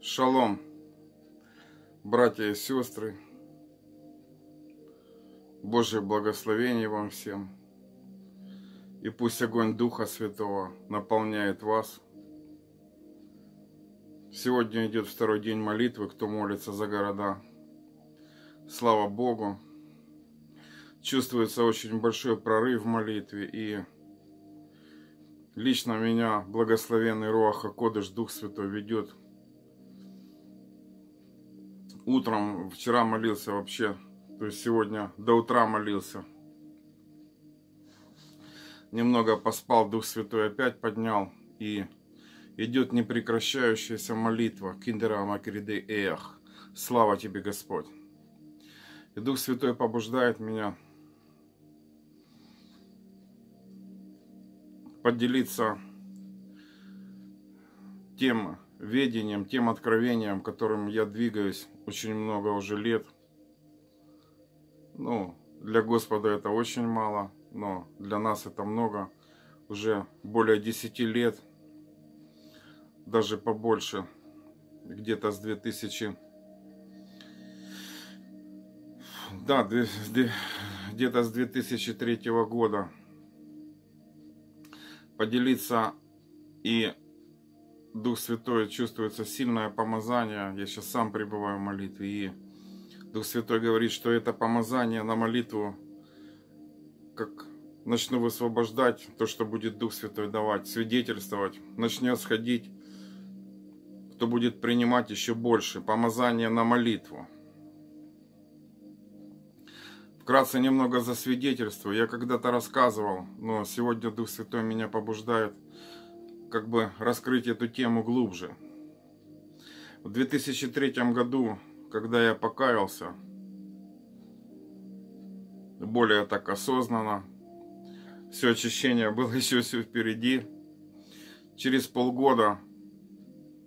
Шалом, братья и сестры. Божье благословение вам всем. И пусть огонь Духа Святого наполняет вас. Сегодня идет второй день молитвы, кто молится за города. Слава Богу. Чувствуется очень большой прорыв в молитве. И лично меня благословенный Руаха Кодыш, Дух Святой ведет утром, вчера молился вообще, то есть сегодня до утра молился. Немного поспал, Дух Святой опять поднял, и идет непрекращающаяся молитва. Киндера Макриды Эх. Слава тебе, Господь. И Дух Святой побуждает меня поделиться тем ведением, тем откровением, которым я двигаюсь очень много уже лет. Ну, для Господа это очень мало, но для нас это много. Уже более 10 лет, даже побольше, где-то с 2000... Да, где-то с 2003 года поделиться и Дух Святой чувствуется сильное помазание. Я сейчас сам пребываю в молитве. И Дух Святой говорит, что это помазание на молитву, как начну высвобождать то, что будет Дух Святой давать, свидетельствовать, начнет сходить, кто будет принимать еще больше. Помазание на молитву. Вкратце немного за свидетельство. Я когда-то рассказывал, но сегодня Дух Святой меня побуждает – как бы раскрыть эту тему глубже. В 2003 году, когда я покаялся, более так осознанно, все очищение было еще все впереди. Через полгода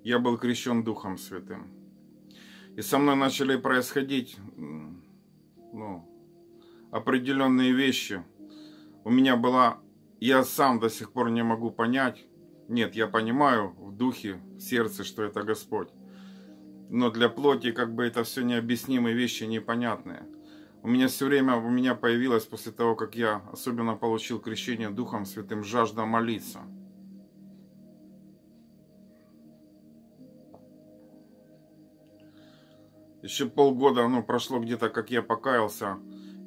я был крещен Духом Святым. И со мной начали происходить ну, определенные вещи. У меня была, я сам до сих пор не могу понять, нет, я понимаю в духе, в сердце, что это Господь. Но для плоти как бы это все необъяснимые вещи, непонятные. У меня все время, у меня появилась после того, как я особенно получил крещение Духом Святым, жажда молиться. Еще полгода, ну, прошло где-то, как я покаялся,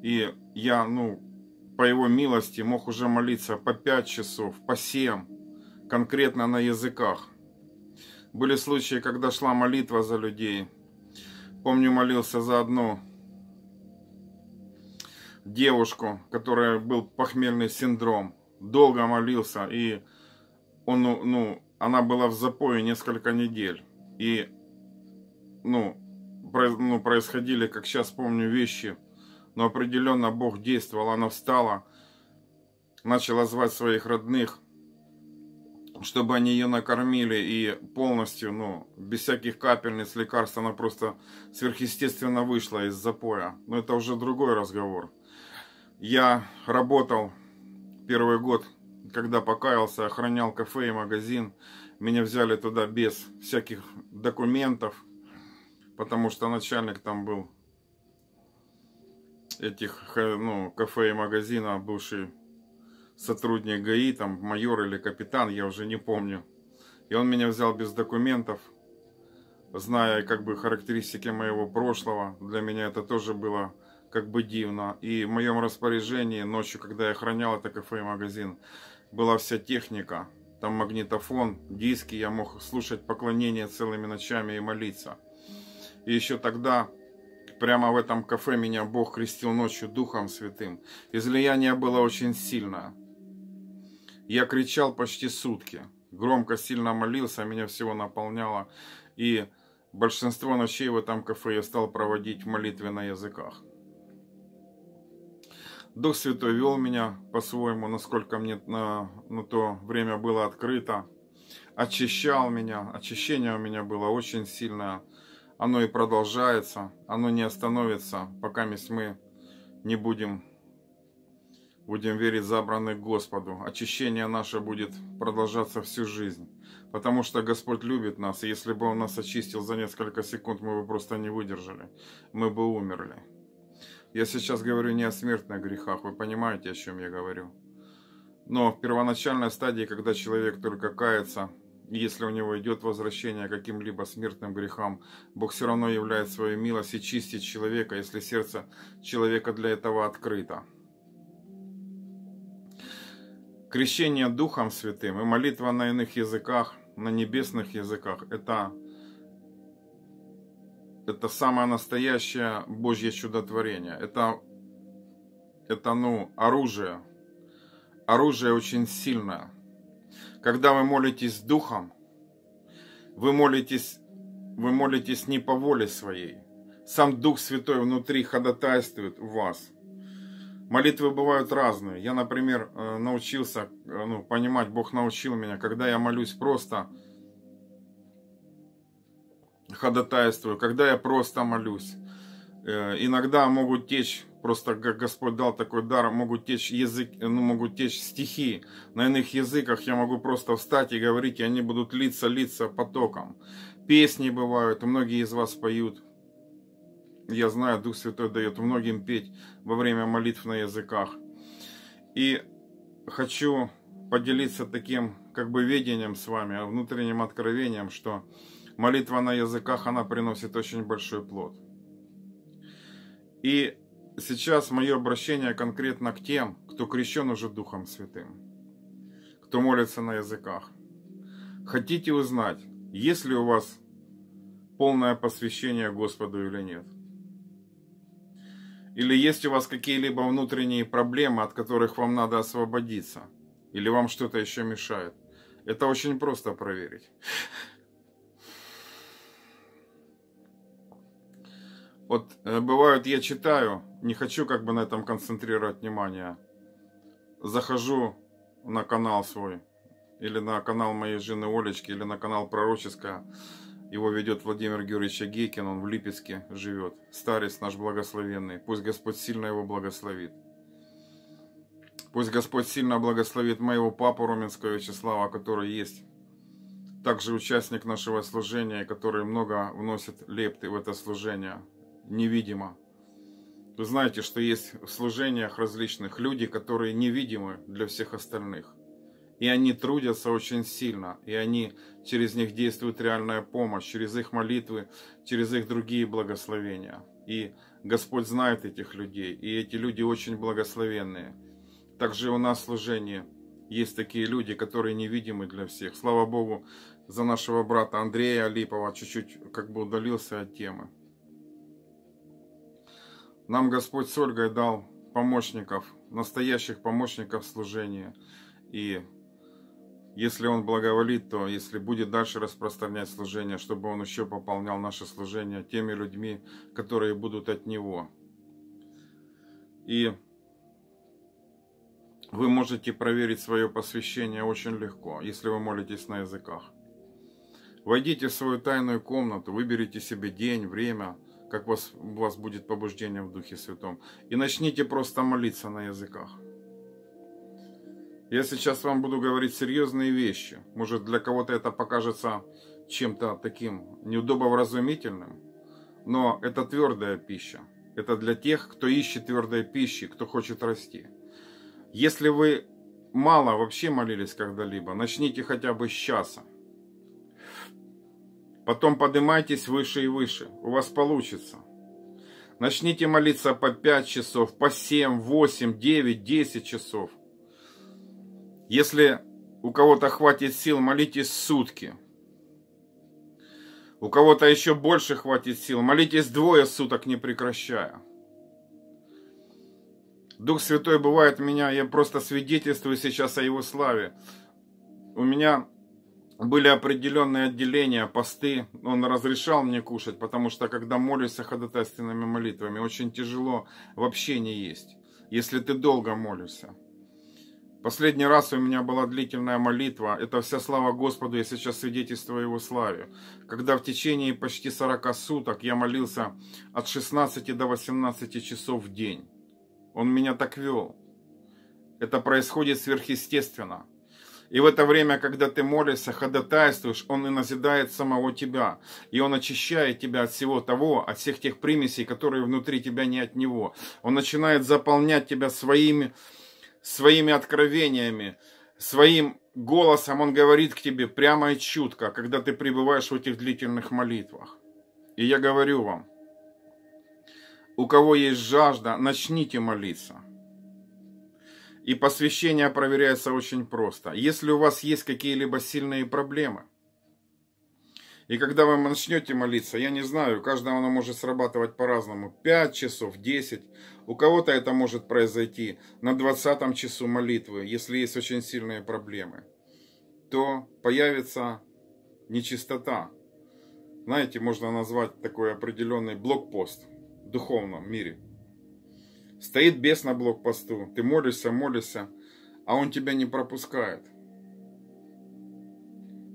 и я, ну, по его милости мог уже молиться по 5 часов, по 7 конкретно на языках. Были случаи, когда шла молитва за людей. Помню, молился за одну девушку, которая был похмельный синдром. Долго молился, и он, ну, ну, она была в запое несколько недель. И, ну, про, ну, происходили, как сейчас помню, вещи. Но определенно Бог действовал. Она встала, начала звать своих родных чтобы они ее накормили и полностью, ну, без всяких капельниц, лекарств, она просто сверхъестественно вышла из запоя. Но это уже другой разговор. Я работал первый год, когда покаялся, охранял кафе и магазин. Меня взяли туда без всяких документов, потому что начальник там был этих ну, кафе и магазина, бывший сотрудник ГАИ, там майор или капитан, я уже не помню. И он меня взял без документов, зная как бы характеристики моего прошлого. Для меня это тоже было как бы дивно. И в моем распоряжении ночью, когда я охранял это кафе и магазин, была вся техника. Там магнитофон, диски, я мог слушать поклонение целыми ночами и молиться. И еще тогда прямо в этом кафе меня Бог крестил ночью Духом Святым. Излияние было очень сильное. Я кричал почти сутки. Громко, сильно молился, меня всего наполняло. И большинство ночей в этом кафе я стал проводить в молитве на языках. Дух Святой вел меня по-своему, насколько мне на, на то время было открыто. Очищал меня. Очищение у меня было очень сильное. Оно и продолжается. Оно не остановится, пока мы не будем Будем верить забранных Господу. Очищение наше будет продолжаться всю жизнь. Потому что Господь любит нас. И если бы Он нас очистил за несколько секунд, мы бы просто не выдержали. Мы бы умерли. Я сейчас говорю не о смертных грехах. Вы понимаете, о чем я говорю? Но в первоначальной стадии, когда человек только кается, если у него идет возвращение к каким-либо смертным грехам, Бог все равно являет свою милость и чистит человека, если сердце человека для этого открыто. Крещение Духом Святым и молитва на иных языках, на небесных языках, это, это самое настоящее Божье чудотворение. Это, это ну, оружие. Оружие очень сильное. Когда вы молитесь Духом, вы молитесь, вы молитесь не по воле своей. Сам Дух Святой внутри ходатайствует в вас – Молитвы бывают разные. Я, например, э, научился э, ну, понимать, Бог научил меня, когда я молюсь просто ходатайствую, когда я просто молюсь. Э, иногда могут течь, просто как Господь дал такой дар, могут течь язык, ну, могут течь стихи. На иных языках я могу просто встать и говорить, и они будут литься, литься потоком. Песни бывают, многие из вас поют я знаю, Дух Святой дает многим петь во время молитв на языках. И хочу поделиться таким как бы видением с вами, внутренним откровением, что молитва на языках, она приносит очень большой плод. И сейчас мое обращение конкретно к тем, кто крещен уже Духом Святым, кто молится на языках. Хотите узнать, есть ли у вас полное посвящение Господу или нет? Или есть у вас какие-либо внутренние проблемы, от которых вам надо освободиться? Или вам что-то еще мешает? Это очень просто проверить. Вот э, бывает, я читаю, не хочу как бы на этом концентрировать внимание. Захожу на канал свой, или на канал моей жены Олечки, или на канал Пророческая. Его ведет Владимир Георгиевич Агейкин, он в Липецке живет. Старец наш благословенный. Пусть Господь сильно его благословит. Пусть Господь сильно благословит моего папу Руменского Вячеслава, который есть также участник нашего служения, который много вносит лепты в это служение, невидимо. Вы знаете, что есть в служениях различных люди, которые невидимы для всех остальных. И они трудятся очень сильно, и они через них действует реальная помощь, через их молитвы, через их другие благословения. И Господь знает этих людей, и эти люди очень благословенные. Также у нас в служении есть такие люди, которые невидимы для всех. Слава Богу за нашего брата Андрея Алипова, чуть-чуть как бы удалился от темы. Нам Господь с Ольгой дал помощников, настоящих помощников служения. И если он благоволит, то если будет дальше распространять служение, чтобы он еще пополнял наше служение теми людьми, которые будут от него. И вы можете проверить свое посвящение очень легко, если вы молитесь на языках. Войдите в свою тайную комнату, выберите себе день, время, как вас, у вас будет побуждение в Духе Святом, и начните просто молиться на языках. Я сейчас вам буду говорить серьезные вещи. Может, для кого-то это покажется чем-то таким неудобовразумительным, но это твердая пища. Это для тех, кто ищет твердой пищи, кто хочет расти. Если вы мало вообще молились когда-либо, начните хотя бы с часа. Потом поднимайтесь выше и выше. У вас получится. Начните молиться по 5 часов, по 7, 8, 9, 10 часов – если у кого-то хватит сил, молитесь сутки. У кого-то еще больше хватит сил, молитесь двое суток, не прекращая. Дух Святой бывает меня, я просто свидетельствую сейчас о Его славе. У меня были определенные отделения, посты. Он разрешал мне кушать, потому что когда молюсь ходатайственными молитвами, очень тяжело вообще не есть, если ты долго молишься. Последний раз у меня была длительная молитва. Это вся слава Господу, я сейчас свидетельствую Его славе. Когда в течение почти 40 суток я молился от 16 до 18 часов в день. Он меня так вел. Это происходит сверхъестественно. И в это время, когда ты молишься, ходатайствуешь, Он и назидает самого тебя. И Он очищает тебя от всего того, от всех тех примесей, которые внутри тебя не от Него. Он начинает заполнять тебя своими, своими откровениями, своим голосом Он говорит к тебе прямо и чутко, когда ты пребываешь в этих длительных молитвах. И я говорю вам, у кого есть жажда, начните молиться. И посвящение проверяется очень просто. Если у вас есть какие-либо сильные проблемы, и когда вы начнете молиться, я не знаю, у каждого оно может срабатывать по-разному. 5 часов, 10. У кого-то это может произойти на 20 часу молитвы, если есть очень сильные проблемы. То появится нечистота. Знаете, можно назвать такой определенный блокпост в духовном мире – Стоит бес на блокпосту, ты молишься, молишься, а он тебя не пропускает.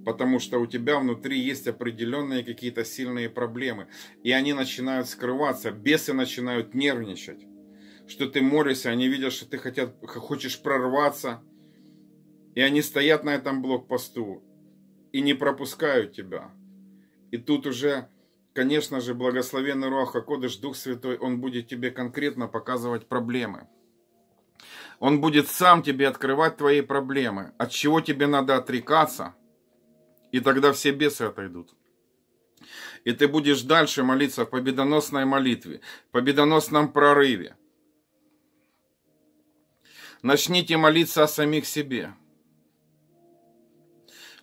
Потому что у тебя внутри есть определенные какие-то сильные проблемы. И они начинают скрываться, бесы начинают нервничать. Что ты молишься, они видят, что ты хотят, хочешь прорваться. И они стоят на этом блокпосту и не пропускают тебя. И тут уже Конечно же, благословенный Руаха Кодыш, Дух Святой, Он будет тебе конкретно показывать проблемы. Он будет сам тебе открывать твои проблемы, от чего тебе надо отрекаться, и тогда все бесы отойдут. И ты будешь дальше молиться в победоносной молитве, в победоносном прорыве. Начните молиться о самих себе.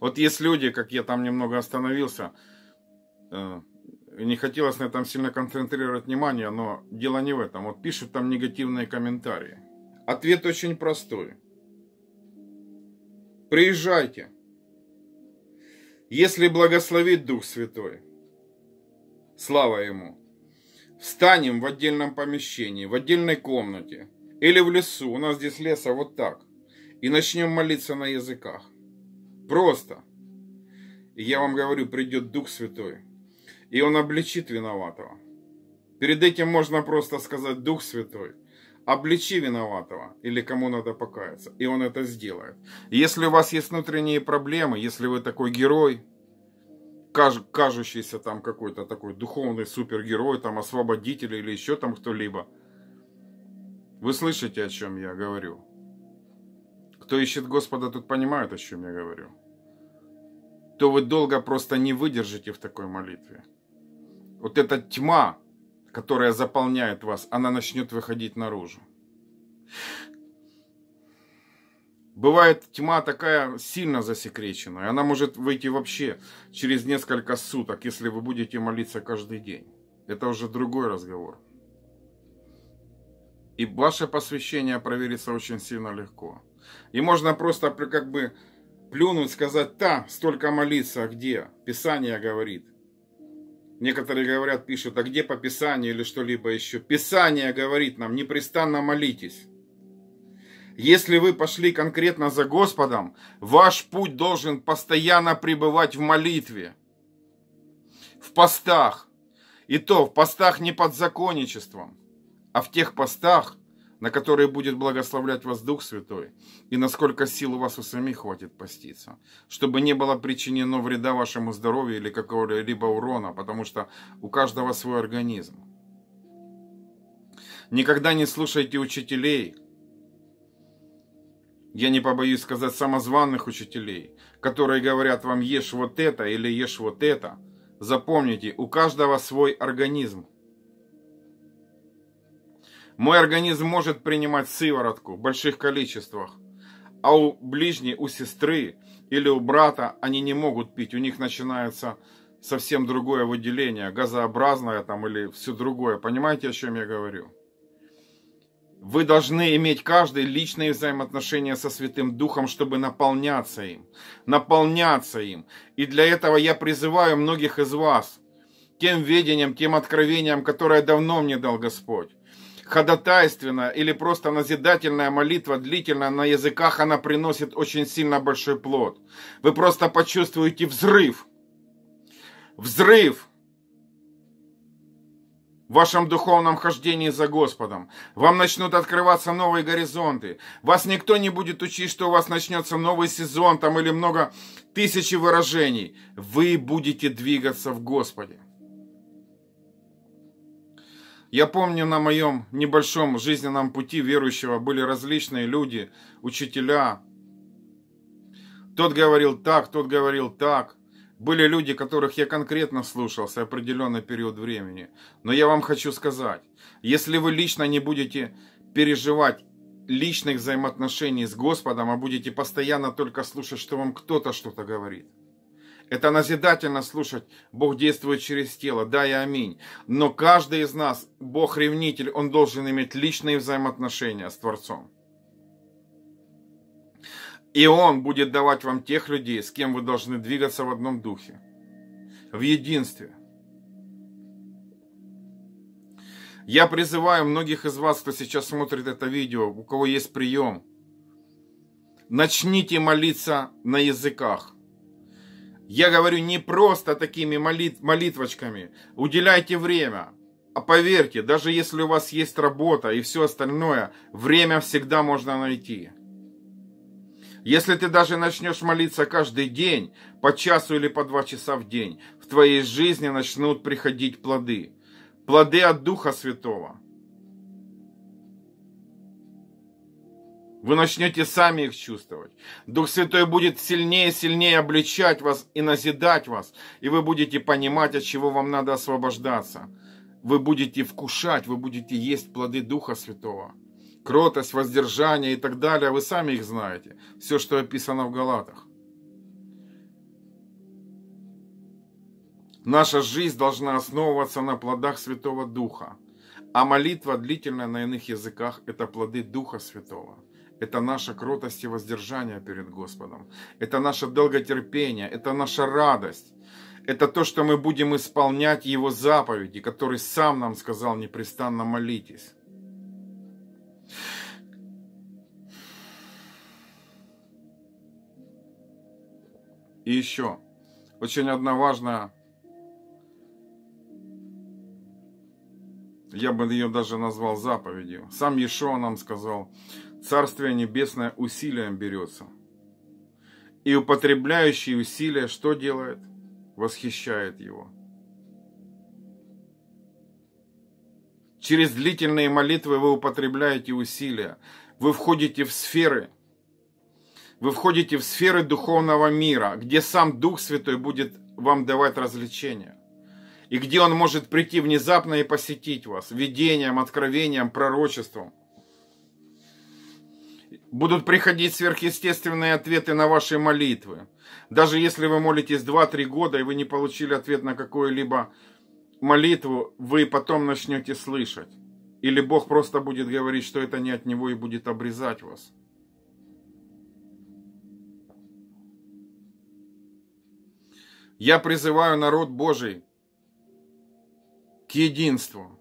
Вот есть люди, как я там немного остановился, э, не хотелось на этом сильно концентрировать внимание, но дело не в этом. Вот пишут там негативные комментарии. Ответ очень простой. Приезжайте. Если благословит Дух Святой, слава Ему, встанем в отдельном помещении, в отдельной комнате или в лесу, у нас здесь леса вот так, и начнем молиться на языках. Просто. И я вам говорю, придет Дух Святой, и он обличит виноватого. Перед этим можно просто сказать Дух Святой, обличи виноватого или кому надо покаяться, и он это сделает. Если у вас есть внутренние проблемы, если вы такой герой, кажущийся там какой-то такой духовный супергерой, там освободитель или еще там кто-либо, вы слышите, о чем я говорю? Кто ищет Господа, тут понимает, о чем я говорю. То вы долго просто не выдержите в такой молитве вот эта тьма, которая заполняет вас, она начнет выходить наружу. Бывает тьма такая сильно засекреченная, она может выйти вообще через несколько суток, если вы будете молиться каждый день. Это уже другой разговор. И ваше посвящение проверится очень сильно легко. И можно просто как бы плюнуть, сказать, да, столько молиться, где? Писание говорит. Некоторые говорят, пишут, а где по Писанию или что-либо еще. Писание говорит нам, непрестанно молитесь. Если вы пошли конкретно за Господом, ваш путь должен постоянно пребывать в молитве, в постах. И то в постах не под законничеством, а в тех постах, на которые будет благословлять вас Дух Святой, и насколько сил у вас у самих хватит поститься, чтобы не было причинено вреда вашему здоровью или какого-либо урона, потому что у каждого свой организм. Никогда не слушайте учителей, я не побоюсь сказать самозванных учителей, которые говорят вам ешь вот это или ешь вот это. Запомните, у каждого свой организм. Мой организм может принимать сыворотку в больших количествах, а у ближней, у сестры или у брата они не могут пить, у них начинается совсем другое выделение, газообразное там или все другое. Понимаете, о чем я говорю? Вы должны иметь каждый личные взаимоотношения со Святым Духом, чтобы наполняться им. Наполняться им. И для этого я призываю многих из вас тем ведением, тем откровением, которое давно мне дал Господь ходатайственная или просто назидательная молитва длительная на языках, она приносит очень сильно большой плод. Вы просто почувствуете взрыв. Взрыв. в вашем духовном хождении за Господом. Вам начнут открываться новые горизонты. Вас никто не будет учить, что у вас начнется новый сезон там или много тысячи выражений. Вы будете двигаться в Господе. Я помню, на моем небольшом жизненном пути верующего были различные люди, учителя. Тот говорил так, тот говорил так. Были люди, которых я конкретно слушался определенный период времени. Но я вам хочу сказать, если вы лично не будете переживать личных взаимоотношений с Господом, а будете постоянно только слушать, что вам кто-то что-то говорит. Это назидательно слушать, Бог действует через тело, да и аминь. Но каждый из нас, Бог ревнитель, он должен иметь личные взаимоотношения с Творцом. И Он будет давать вам тех людей, с кем вы должны двигаться в одном духе, в единстве. Я призываю многих из вас, кто сейчас смотрит это видео, у кого есть прием, начните молиться на языках. Я говорю не просто такими молит, молитвочками. Уделяйте время. А поверьте, даже если у вас есть работа и все остальное, время всегда можно найти. Если ты даже начнешь молиться каждый день, по часу или по два часа в день, в твоей жизни начнут приходить плоды. Плоды от Духа Святого. Вы начнете сами их чувствовать. Дух Святой будет сильнее и сильнее обличать вас и назидать вас. И вы будете понимать, от чего вам надо освобождаться. Вы будете вкушать, вы будете есть плоды Духа Святого кротость, воздержание и так далее, вы сами их знаете. Все, что описано в Галатах. Наша жизнь должна основываться на плодах Святого Духа. А молитва длительная на иных языках – это плоды Духа Святого. Это наша кротость и воздержание перед Господом. Это наше долготерпение, это наша радость. Это то, что мы будем исполнять Его заповеди, который сам нам сказал непрестанно молитесь. И еще, очень одна важная, я бы ее даже назвал заповедью. Сам Ешо нам сказал, Царствие Небесное усилием берется. И употребляющий усилия что делает? Восхищает его. Через длительные молитвы вы употребляете усилия. Вы входите в сферы, вы входите в сферы духовного мира, где сам Дух Святой будет вам давать развлечения. И где Он может прийти внезапно и посетить вас видением, откровением, пророчеством. Будут приходить сверхъестественные ответы на ваши молитвы. Даже если вы молитесь 2-3 года, и вы не получили ответ на какую-либо молитву, вы потом начнете слышать. Или Бог просто будет говорить, что это не от Него и будет обрезать вас. Я призываю народ Божий единству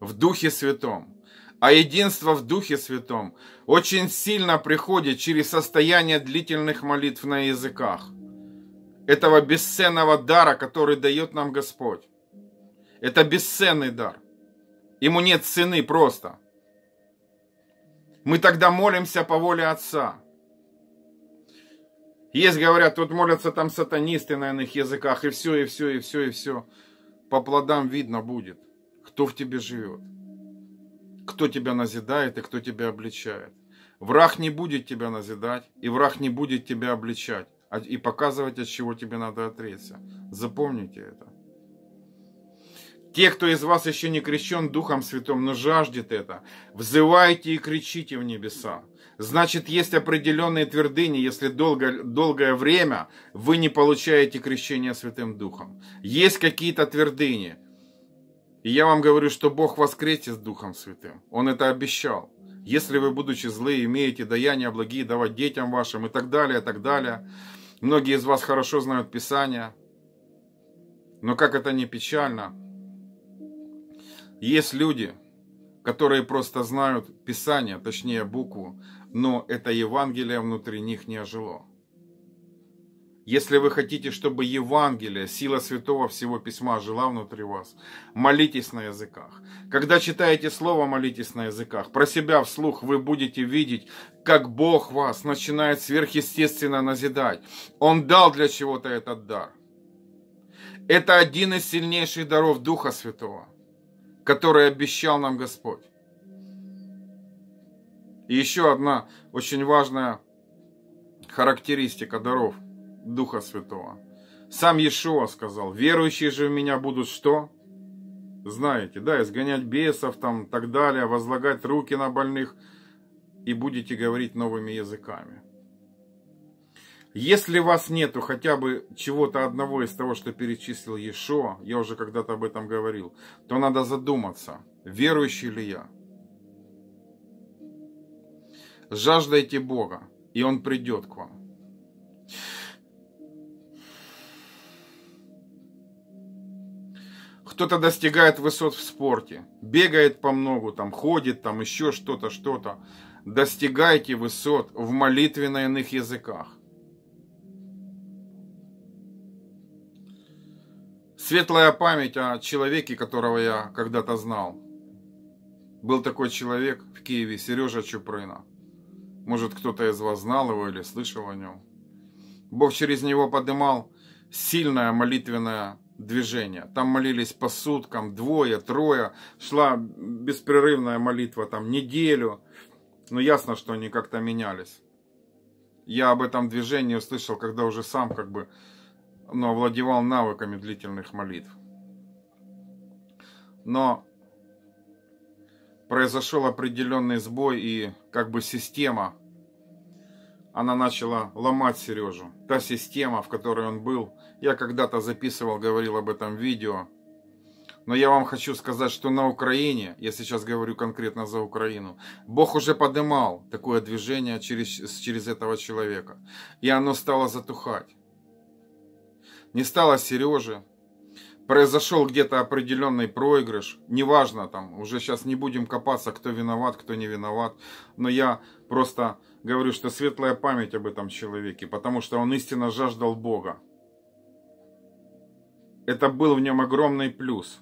в Духе Святом. А единство в Духе Святом очень сильно приходит через состояние длительных молитв на языках. Этого бесценного дара, который дает нам Господь. Это бесценный дар. Ему нет цены просто. Мы тогда молимся по воле Отца. Есть, говорят, тут молятся там сатанисты на иных языках, и все, и все, и все, и все. По плодам видно будет, кто в тебе живет, кто тебя назидает и кто тебя обличает. Враг не будет тебя назидать, и враг не будет тебя обличать а и показывать, от чего тебе надо отречься. Запомните это. Те, кто из вас еще не крещен Духом Святым, но жаждет это, взывайте и кричите в небеса. Значит, есть определенные твердыни, если долго, долгое время вы не получаете крещение Святым Духом. Есть какие-то твердыни. И я вам говорю, что Бог воскресит с Духом Святым. Он это обещал. Если вы, будучи злые, имеете даяния благие давать детям вашим и так далее, и так далее. Многие из вас хорошо знают Писание. Но как это не печально, есть люди, которые просто знают Писание, точнее букву, но это Евангелие внутри них не ожило. Если вы хотите, чтобы Евангелие, сила Святого всего Письма жила внутри вас, молитесь на языках. Когда читаете Слово, молитесь на языках. Про себя вслух вы будете видеть, как Бог вас начинает сверхъестественно назидать. Он дал для чего-то этот дар. Это один из сильнейших даров Духа Святого, который обещал нам Господь. И еще одна очень важная характеристика даров Духа Святого. Сам Иешуа сказал, верующие же в меня будут что? Знаете, да, изгонять бесов, там, так далее, возлагать руки на больных, и будете говорить новыми языками. Если у вас нету хотя бы чего-то одного из того, что перечислил Ешо, я уже когда-то об этом говорил, то надо задуматься, верующий ли я. Жаждайте Бога, и Он придет к вам. Кто-то достигает высот в спорте, бегает по многу, там ходит, там еще что-то, что-то. Достигайте высот в молитве на иных языках. Светлая память о человеке, которого я когда-то знал. Был такой человек в Киеве, Сережа Чупрына. Может, кто-то из вас знал его или слышал о нем. Бог через него подымал сильное молитвенное движение. Там молились по суткам, двое, трое. Шла беспрерывная молитва там неделю. Но ясно, что они как-то менялись. Я об этом движении услышал, когда уже сам как бы ну, овладевал навыками длительных молитв. Но произошел определенный сбой и как бы система, она начала ломать Сережу. Та система, в которой он был, я когда-то записывал, говорил об этом видео. Но я вам хочу сказать, что на Украине, я сейчас говорю конкретно за Украину, Бог уже поднимал такое движение через, через этого человека. И оно стало затухать. Не стало Сережи, произошел где-то определенный проигрыш, неважно там, уже сейчас не будем копаться, кто виноват, кто не виноват, но я просто говорю, что светлая память об этом человеке, потому что он истинно жаждал Бога. Это был в нем огромный плюс.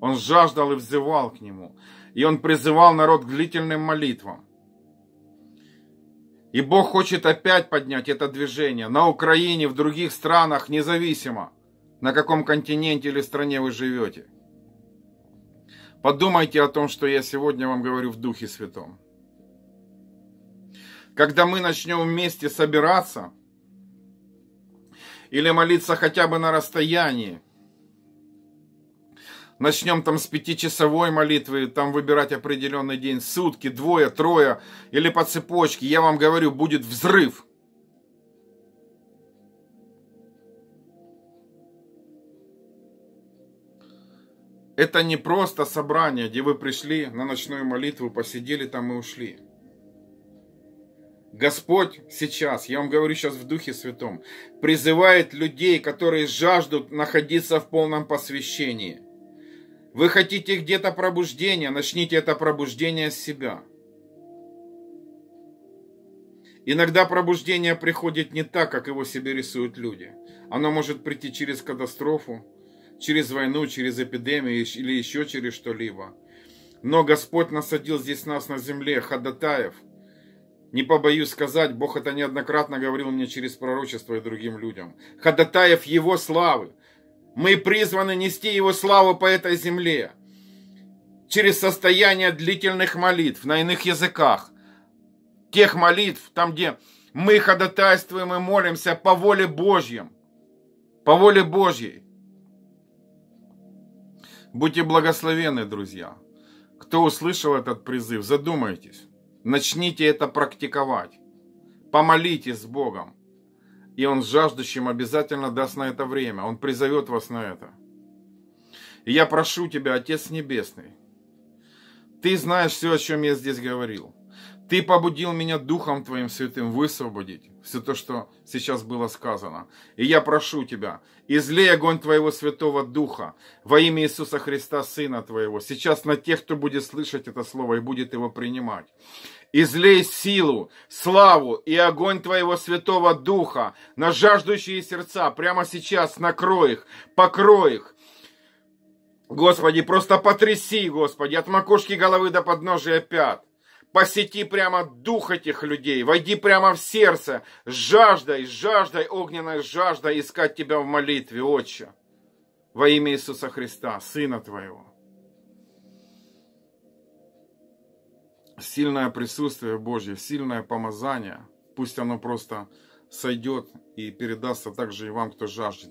Он жаждал и взывал к нему. И он призывал народ к длительным молитвам. И Бог хочет опять поднять это движение на Украине, в других странах, независимо – на каком континенте или стране вы живете. Подумайте о том, что я сегодня вам говорю в Духе Святом. Когда мы начнем вместе собираться, или молиться хотя бы на расстоянии, начнем там с пятичасовой молитвы, там выбирать определенный день, сутки, двое, трое, или по цепочке, я вам говорю, будет взрыв – Это не просто собрание, где вы пришли на ночную молитву, посидели там и ушли. Господь сейчас, я вам говорю сейчас в Духе Святом, призывает людей, которые жаждут находиться в полном посвящении. Вы хотите где-то пробуждения, начните это пробуждение с себя. Иногда пробуждение приходит не так, как его себе рисуют люди. Оно может прийти через катастрофу, через войну, через эпидемию или еще через что-либо. Но Господь насадил здесь нас на земле, ходатаев. Не побоюсь сказать, Бог это неоднократно говорил мне через пророчество и другим людям. Ходатаев Его славы. Мы призваны нести Его славу по этой земле. Через состояние длительных молитв на иных языках. Тех молитв, там где мы ходатайствуем и молимся по воле Божьей. По воле Божьей. Будьте благословенны, друзья. Кто услышал этот призыв, задумайтесь. Начните это практиковать. Помолитесь с Богом. И Он жаждущим обязательно даст на это время. Он призовет вас на это. И я прошу тебя, Отец Небесный, Ты знаешь все, о чем я здесь говорил. Ты побудил меня Духом Твоим Святым высвободить все то, что сейчас было сказано. И я прошу Тебя, излей огонь Твоего Святого Духа во имя Иисуса Христа, Сына Твоего, сейчас на тех, кто будет слышать это Слово и будет его принимать. Излей силу, славу и огонь Твоего Святого Духа на жаждущие сердца. Прямо сейчас накрой их, покрой их. Господи, просто потряси, Господи, от макушки головы до подножия пят. Посети прямо дух этих людей, войди прямо в сердце, с жаждой, с жаждой, огненной жаждой искать Тебя в молитве, Отче, во имя Иисуса Христа, Сына Твоего. Сильное присутствие Божье, сильное помазание, пусть оно просто сойдет и передастся также и вам, кто жаждет.